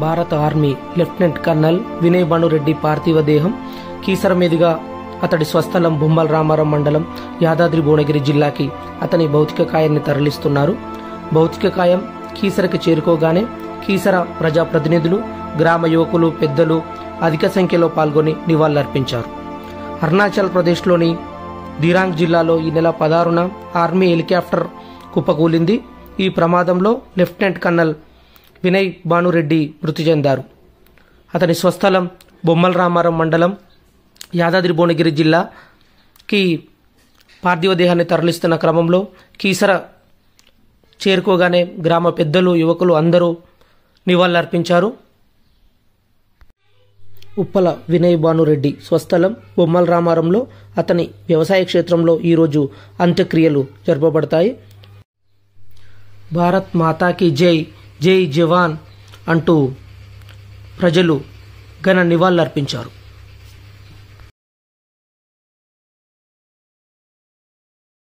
భారత army lieutenant colonel Vinay Bhanureddy పార్థివ దేహం కీసర మీదుగా అతడి స్వస్థలం బొమ్మల రామారం మండలం యాదాద్రి భువనగిరి జిల్లాకి అతని భౌతిక కాయాన్ని తరలిస్తున్నారు. భౌతిక కాయం కీసరకి చేరుకోగానే కీసర ప్రజాప్రతినిధులు గ్రామ యువకులు పెద్దలు అధిక సంఖ్యలో పాల్గొని నివాళులర్పించారు. అరుణాచల్ ప్రదేశ్లోని దిరాంగ్ జిల్లాలో ఈ నెల పదహారున ఆర్మీ హెలికాప్టర్ కుప్పకూలింది. ఈ ప్రమాదంలో లెఫ్టినెంట్ కర్నల్ వినయ్ భానురెడ్డి మృతి చెందారు. అతని స్వస్థలం బొమ్మల రామారం మండలం యాదాద్రి భువనగిరి జిల్లాకి పార్థివ దేహాన్ని తరలిస్తున్న క్రమంలో కీసర చేరుకోగానే గ్రామ పెద్దలు యువకులు అందరూ నివాళులర్పించారు. ఉప్పల వినయ్ భానురెడ్డి స్వస్థలం బొమ్మల రామారంలో అతని వ్యవసాయ క్షేత్రంలో ఈరోజు అంత్యక్రియలు జరపబడతాయి. భారత్ మాతాకి జై. జై జవాన్ అంటూ ప్రజలు ఘన నివాళులర్పించారు.